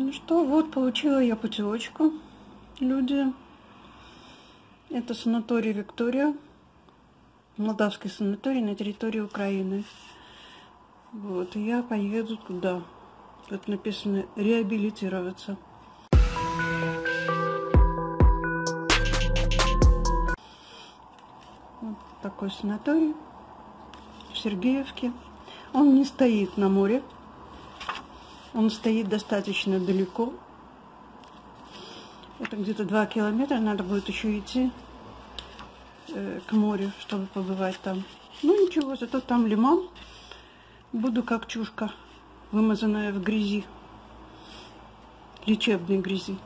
Ну что, вот получила я путевочку. Люди. Это санаторий Виктория. Молдавский санаторий на территории Украины. Вот, и я поеду туда. Тут написано реабилитироваться. Вот такой санаторий в Сергеевке. Он не стоит на море. Он стоит достаточно далеко. Это где-то два километра. Надо будет еще идти э, к морю, чтобы побывать там. Ну ничего, зато там лимон. Буду как чушка, вымазанная в грязи. Лечебной грязи.